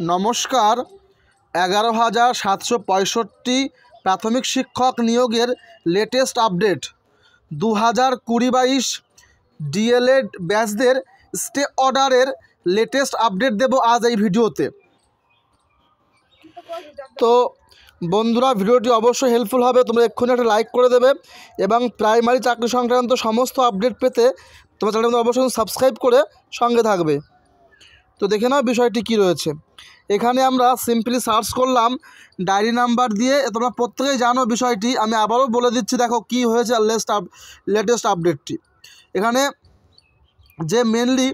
নমস্কার। এগারো হাজার সাতশো পঁয়ষট্টি প্রাথমিক শিক্ষক নিয়োগের লেটেস্ট আপডেট দু হাজার কুড়ি বাইশ ডিএলএড ব্যাচদের স্টে অর্ডারের লেটেস্ট আপডেট দেব আজ এই ভিডিওতে। তো বন্ধুরা, ভিডিওটি অবশ্যই হেল্পফুল হবে। তোমরা এক্ষুনি একটা লাইক করে দেবে এবং প্রাইমারি চাকরি সংক্রান্ত সমস্ত আপডেট পেতে তোমার চ্যানেলটি অবশ্যই সাবস্ক্রাইব করে সঙ্গে থাকবে। তো দেখে নাও বিষয়টি কি রয়েছে। এখানে আমরা সিম্পলি সার্চ করলাম ডায়েরি নাম্বার দিয়ে তোমরা প্রত্যেকেই জানো বিষয়টি, আমি আবারও বলে দিচ্ছি, দেখো কি হয়েছে লেস্ট আপ লেটেস্ট আপডেটটি এখানে যে মেনলি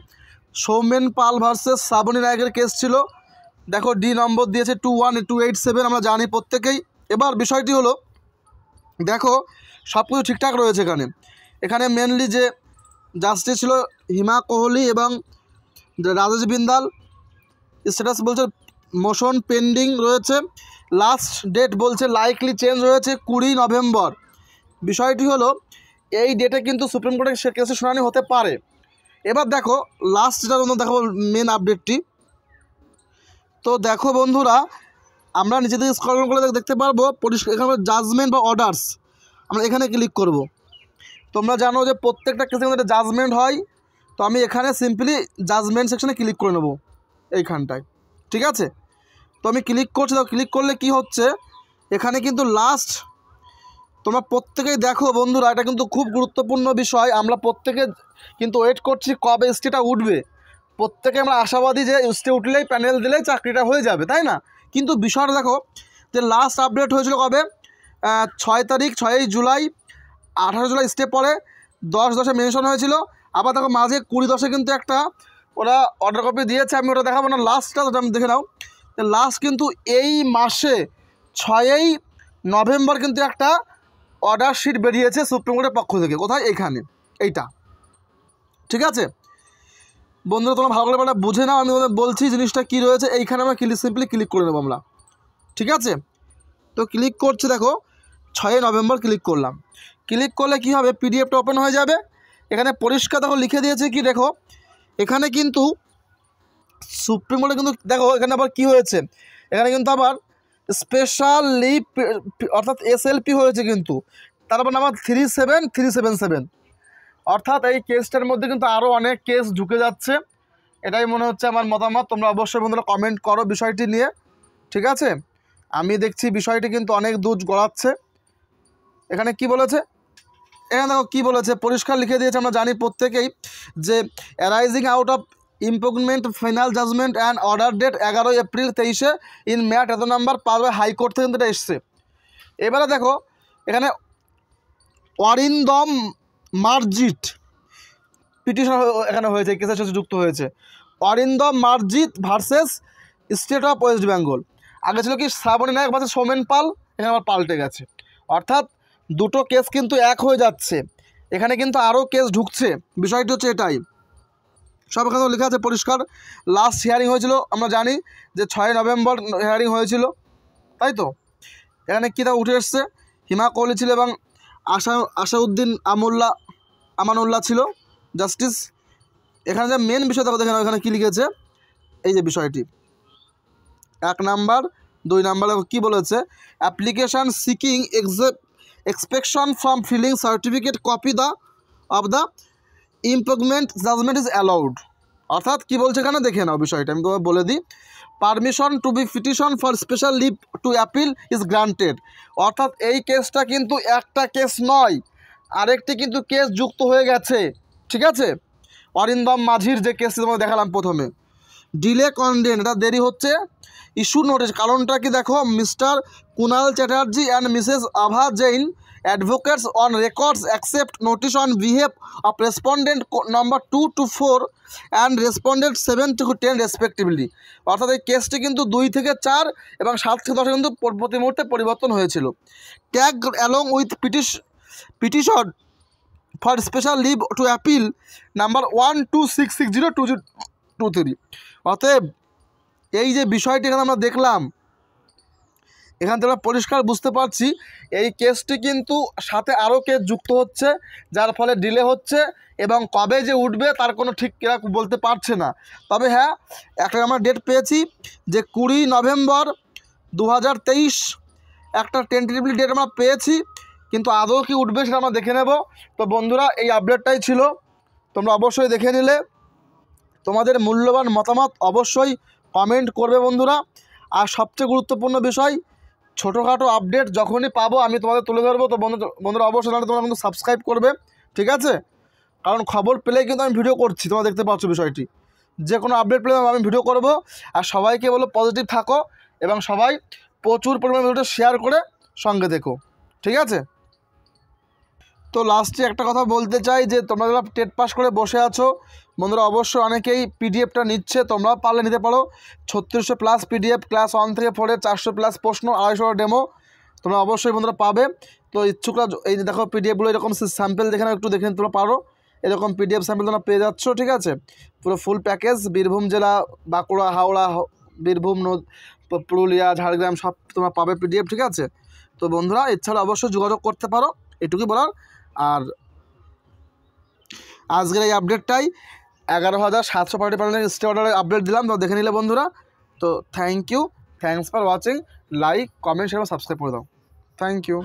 সৌমেন পাল ভার্সেস শ্রাবণী নায়কের কেস ছিল, দেখো ডি নম্বর দিয়েছে two one two eight seven আমরা জানি প্রত্যেকেই। এবার বিষয়টি হলো, দেখো সব কিছু ঠিকঠাক রয়েছে এখানে। এখানে মেনলি যে জাস্টিস ছিল হিমা কোহলি এবং রাজেশ বিন্দাল স্ট্যাটাস বলছে মোশন পেন্ডিং রয়েছে। লাস্ট ডেট বলছে লাইকলি চেঞ্জ হয়েছে কুড়ি নভেম্বর। বিষয়টি হলো, এই ডেটে কিন্তু সুপ্রিম কোর্টে সে কেসের শুনানি হতে পারে। এবার দেখো লাস্ট যেটা বন্ধু দেখো মেন আপডেটটি তো দেখো বন্ধুরা, আমরা নিজে থেকে স্কল করে দেখতে পারব, পরিষ্কার এখানে জাজমেন্ট বা অর্ডার্স আমরা এখানে ক্লিক করব। তোমরা জানো যে প্রত্যেকটা কেসের মধ্যে জাজমেন্ট হয়, তো আমি এখানে সিম্পলি জাজমেন্ট সেকশনে ক্লিক করে নেব, এইখানটায়। ঠিক আছে? তো আমি ক্লিক করছি, তো ক্লিক করলে কি হচ্ছে? এখানে কিন্তু লাস্ট তোমরা প্রত্যেকেই দেখো বন্ধুরা, এটা কিন্তু খুব গুরুত্বপূর্ণ বিষয়। আমরা প্রত্যেকে কিন্তু ওয়েট করছি কবে স্টেটা উঠবে। প্রত্যেকে আমরা আশাবাদী যে স্টে উঠলেই প্যানেল দিলেই চাকরিটা হয়ে যাবে, তাই না? কিন্তু বিষয়টা দেখো, যে লাস্ট আপডেট হয়েছিল কবে? ছয় তারিখ, ছয়ই জুলাই, আঠারো জুলাই স্টে পরে দশ দশে মেনশন হয়েছিল। আবার দেখো মাঝে কুড়ি দশে কিন্তু একটা ওরা অর্ডার কপি দিয়েছে, আমি ওটা দেখাবো না লাস্টটা ওটা আমি দেখে নাও। লাস্ট কিন্তু এই মাসে, ছয়ই নভেম্বর কিন্তু একটা অর্ডার শিট বেরিয়েছে সুপ্রিম কোর্টের পক্ষ থেকে। কোথায়? এইখানে, এইটা। ঠিক আছে? বন্ধুরা, তোমরা ভালো করে ব্যাপারটা বুঝে নাও, আমি তোমাদের বলছি জিনিসটা কী রয়েছে, এইখানে আমরা ক্লিক সিম্পলি ক্লিক করে নেব আমরা। ঠিক আছে? তো ক্লিক করছে, দেখো, ছয়ই নভেম্বর ক্লিক করলাম। ক্লিক করলে কি হবে? পিডিএফটা ওপেন হয়ে যাবে। এখানে পরিষ্কার দেখো, লিখে দিয়েছে কি, দেখো এখানে কিন্তু সুপ্রিম কোর্টে কিন্তু দেখো এখানে আবার কি হয়েছে? এখানে কিন্তু আবার স্পেশাল লিভ অর্থাৎ এসএলপি হয়েছে কিন্তু। তারপর number three seven three seven seven অর্থাৎ এই কেসটার মধ্যে কিন্তু আরও অনেক কেস ঢুকে যাচ্ছে। এটাই মনে হচ্ছে আমার মতামত। তোমরা অবশ্যই বন্ধুরা কমেন্ট করো বিষয়টি নিয়ে। ঠিক আছে? আমি দেখছি বিষয়টি কিন্তু অনেক দূর গড়াচ্ছে। এখানে কি বলেছে? এখানে দেখো কী বলেছে? পরিষ্কার লিখে দিয়েছে, আমরা জানি প্রত্যেকেই যে arising out of improvement final judgment and order date এগারোই এপ্রিল তেইশে ইন ম্যাট এত নাম্বার পাবে হাইকোর্ট থেকে কিন্তু এটা এসছে। এবারে দেখো, এখানে অরিন্দম মার্জিট পিটিশন এখানে হয়েছে কেসের সাথে যুক্ত হয়েছে। Arindam Marjit versus state of West Bengal আগে ছিল কি শ্রাবণী নায়ক ভার্সেস সোমেন পাল, এখানে আবার পাল্টে গেছে। অর্থাৎ দুটো কেস কিন্তু এক হয়ে যাচ্ছে। এখানে কিন্তু আরও কেস ঢুকছে। বিষয়টি হচ্ছে এটাই। সব এখানে লেখা আছে পরিষ্কার। লাস্ট হিয়ারিং হয়েছিল, আমরা জানি যে ছয় নভেম্বর হিয়ারিং হয়েছিল, তাই তো? এখানে কী তা উঠে এসছে? হিমা কোহলি ছিল এবং আশা, আশাউদ্দিন আমুল্লাহ আমানুল্লাহ ছিল জাস্টিস এখানে যে মেন বিষয় দেখো দেখেন এখানে কী লিখেছে? এই যে বিষয়টি। এক নাম্বার, দুই নাম্বার কী বলেছে? Application seeking ex exemption from filing certificate copy the of the improvement judgment is allowed অর্থাৎ কী বলছে এখানে? দেখে নাও বিষয়টা, আমি তোমাকে বলে দিই। Permission to be petition for special leave to appeal is granted অর্থাৎ এই কেসটা কিন্তু একটা কেস নয়, আরেকটি কিন্তু কেস যুক্ত হয়ে গেছে। ঠিক আছে? অরিন্দম মাঝির যে কেসটি তোমাকে দেখালাম প্রথমে। ডিলে কন্ডেন এটা দেরি হচ্ছে। ইস্যু নোটিশ, কারণটা কি দেখো, mister Kunal Chatterjee and Mrs Abha Jain advocates on records accept notice on behalf of respondent number two to four and respondent seven to ten respectively অর্থাৎ এই কেসটি কিন্তু দুই থেকে চার এবং সাত থেকে দশে কিন্তু প্রতি মুহূর্তে পরিবর্তন হয়েছিল। Tag along with petition petition for special leave to appeal number one two six six zero two zero two three অতএব এই যে বিষয়টি এখানে আমরা দেখলাম, এখান থেকে পরিষ্কার বুঝতে পারছি, এই কেসটি কিন্তু সাথে আরও কেস যুক্ত হচ্ছে, যার ফলে ডিলে হচ্ছে এবং কবে যে উঠবে তার কোনো ঠিক এরা বলতে পারছে না। তবে হ্যাঁ একটা আমরা ডেট পেয়েছি যে কুড়ি নভেম্বর দু হাজার তেইশ, একটা টেন্টেটিভলি ডেট আমরা পেয়েছি, কিন্তু আদৌ কি উঠবে সেটা আমরা দেখে নেব। তো বন্ধুরা, এই আপডেটটাই ছিল। তোমরা অবশ্যই দেখে নিলে। তোমাদের মূল্যবান মতামত অবশ্যই কমেন্ট করবে বন্ধুরা। আর সবচেয়ে গুরুত্বপূর্ণ বিষয়, ছোটোখাটো আপডেট যখনই পাবো আমি তোমাদের তুলে ধরবো। তো বন্ধু, বন্ধুরা অবশ্যই তাহলে তোমরা কিন্তু সাবস্ক্রাইব করবে, ঠিক আছে? কারণ খবর পেলেই কিন্তু আমি ভিডিও করছি, তোমরা দেখতে পাচ্ছ বিষয়টি। যে কোনো আপডেট পেলে আমি ভিডিও করব। আর সবাইকে বলো পজিটিভ থাকো এবং সবাই প্রচুর পরিমাণে ভিডিওটা শেয়ার করে সঙ্গে দেখো ঠিক আছে? তো লাস্টে একটা কথা বলতে চাই যে, তোমরা যারা টেট পাস করে বসে আছো, বন্ধুরা অবশ্যই অনেকেই পিডিএফটা নিচ্ছে তোমরা পারলে নিতে পারো। ছত্রিশশো প্লাস পিডিএফ ক্লাস ওয়ান থেকে ফোরে চারশো প্লাস প্রশ্ন, আড়াইশো ডেমো তোমরা অবশ্যই বন্ধুরা পাবে। তো ইচ্ছুকরা এই দেখো পিডিএফগুলো এরকম স্যাম্পেল দেখে একটু দেখে তোমরা পারো। এরকম পিডিএফ স্যাম্পেল তোমরা পেয়ে যাচ্ছ, ঠিক আছে? পুরো ফুল প্যাকেজ বীরভূম জেলা, বাঁকুড়া, হাওড়া, বীরভূম, নদ পুরুলিয়া, ঝাড়গ্রাম, সব তোমরা পাবে পিডিএফ ঠিক আছে? তো বন্ধুরা ইচ্ছা অবশ্যই যোগাযোগ করতে পারো, এটুকুই বলার। আর আজকের এই আপডেটটাই এগারো হাজার সাতশো পার্টি পার্সেন্ট স্টে অর্ডারের আপডেট দিলাম। তো দেখে নিলে বন্ধুরা। তো thank you thanks for watching like comment share subscribe করে দাও। Thank you